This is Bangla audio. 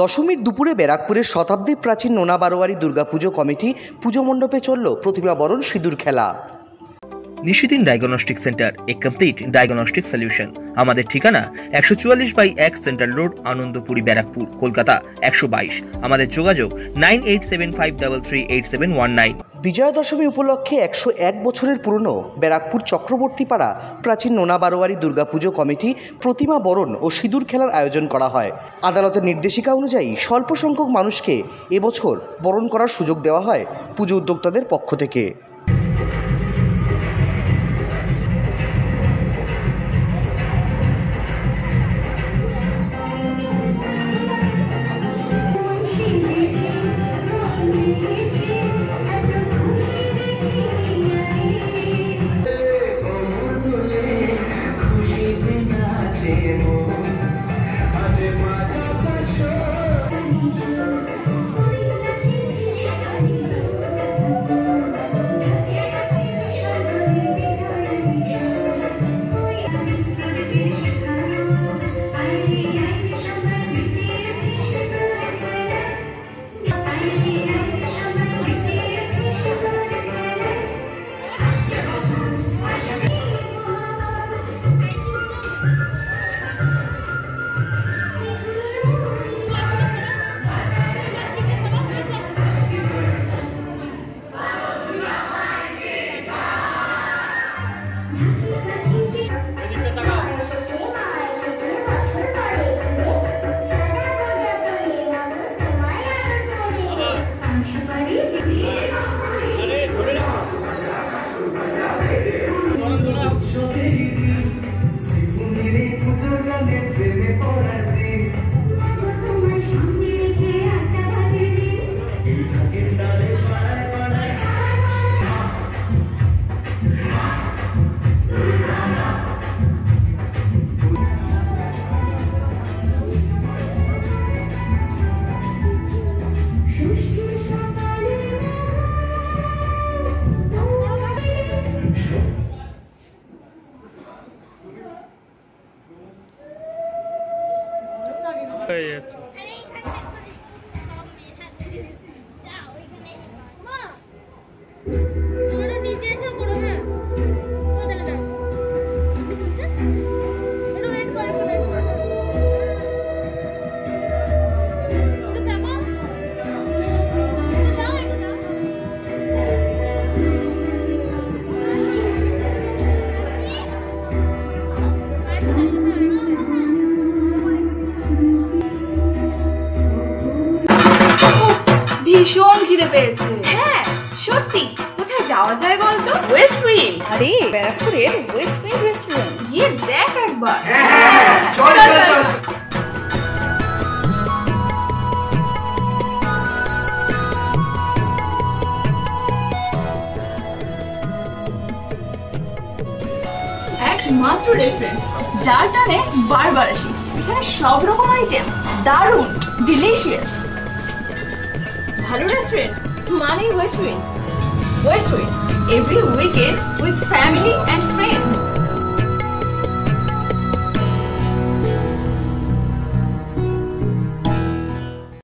দশমীর দুপুরে ব্যারাকপুরের শতাব্দী প্রাচীন নোনা বারোয়ারি দুর্গাপুজো কমিটি পুজো মণ্ডপে চলল প্রতিভাবরণ সিঁদুর খেলা। Nishidin diagnostic centre, a complete diagnostic solution আমাদের ঠিকানা একশো চুয়াল্লিশ বাই এক সেন্ট্রাল রোড, আনন্দপুরি ব্যারাকপুর, কলকাতা, একশো বাইশ। আমাদের যোগাযোগ nine eight seven five double three eight seven one nine. Bijoya Dashami উপলক্ষে একশো এক বছরের পুরনো ব্যারাকপুর চক্রবর্তীপাড়া প্রাচীন নোনা বারোয়ারি দুর্গাপুজো কমিটি, প্রতিমা বরণ ও সিঁদুর খেলার আয়োজন করা হয়। আদালতের নির্দেশিকা অনুযায়ী স্বল্প সংখ্যক মানুষকে এবছর বরণ করার সুযোগ দেওয়া হয় পুজো উদ্যোক্তাদের পক্ষ থেকে। হয়ে যাচ্ছে ভীষণ খিদে পেয়েছে। হ্যাঁ সত্যি। কোথায় যাওয়া যায় বলতো? ওয়েস্ট উইং আরে ব্যারাকপুরের ওয়েস্ট উইং রেস্টুরেন্ট গিয়ে দেখ একবার। চল চল চল। একমাত্র রেস্টুরেন্ট যার টানে বারবার আসি। এখানে সব রকম আইটেম দারুণ ডিলিশিয়াস ভালো রেস্টুরেন্ট মানে West Wind West Wind every weekend with family and friend